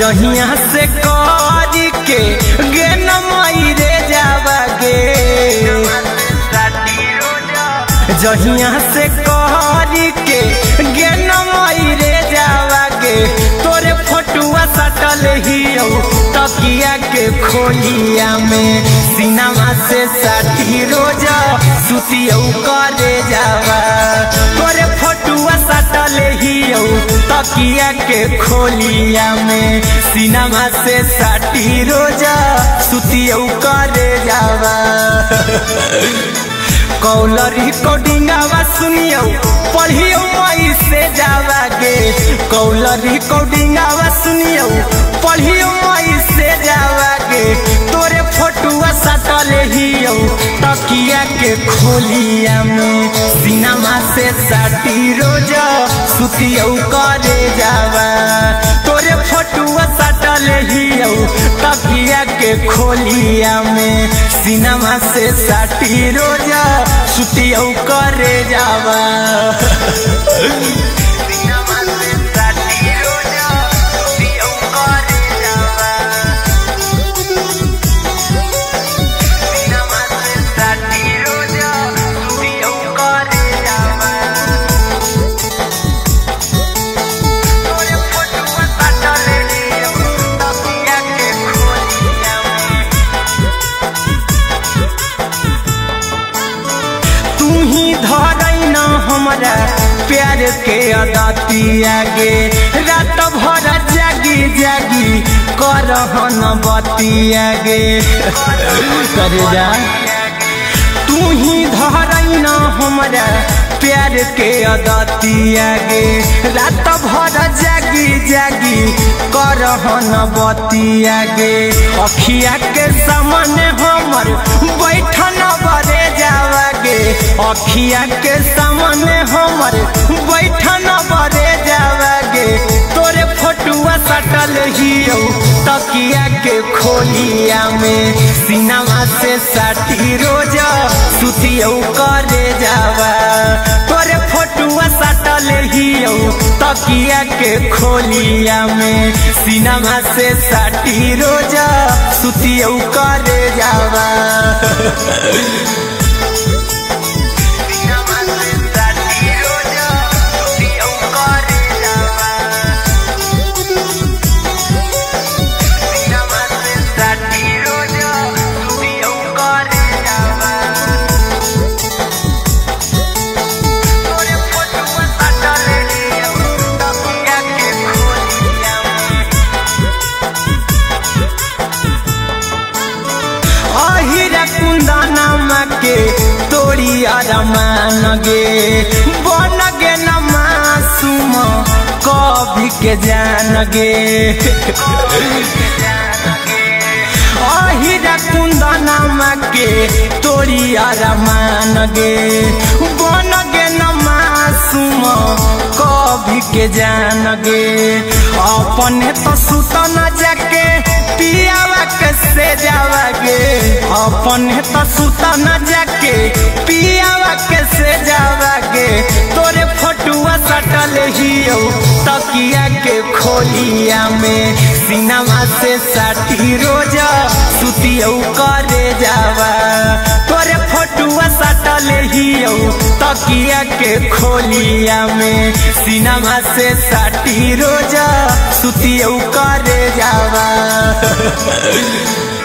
जहिया से कर के गे नमई रे जावागे। जहिया से कर के गे नमई रे जावागे। तोरे फोटुआ सटल ही तकिया के खोलिया में। सिनेमा से साथी रोज सुतियौ करे जावा। तोरे तकिया के खोलिया में। सिनेमा से साटी रोजा, सुतियौ करे जावा। कौलर रिकॉर्डिंगवा सुनियो, पढ़ियो मई से जावा गे। कौलर रिकॉर्डिंगवा सुनियो, पढ़ियो तकिया के खोलिया में। सिनेमा से साटी रोजा सुतियौ करे जावा। तोरे फोटुआ सटल हियो तकिया के खोलिया में। सिनेमा से साटी रोजा सुतियौ करे जावा। धरई न हमरा प्यार के अदतिया गे। रात भर जागी जागी करहन बतिया गे। करे जा। तू ही धरई न हमरा प्यार के अदतिया गे। रात भर जागी जागी करहन बतिया गे। अखिया के सामने हमर गे अखिया के सामने हमर बैठन बरे जावा गे। तोरे फोटुआ सटल हियो, तकिया के खोलिया में। सिनेमा से साटी रोजा सुतियौ करे जावा। तोरे फोटुआ सटल हियो, तकिया के खोलिया में। सिनेमा से साटी रोजा सुतियौ करे जावा। अरमान गे बन गे न मासूम, कभी के जान गे अहिरा कुंदना के तोरी अरमान गे बन गे न मासूम, कभी के जान गे अपने तो सुत न जाके, पियावा के से जावा गे अपने तो सुत न जाके तकिया के खोलिया में। सिनेमा से साटी रोजा, सुती करे जावा। तोरे फोटुआ सटल हियो तकिया के खोलिया में। सिनेमा से साटी रोजा, सुती करे जावा।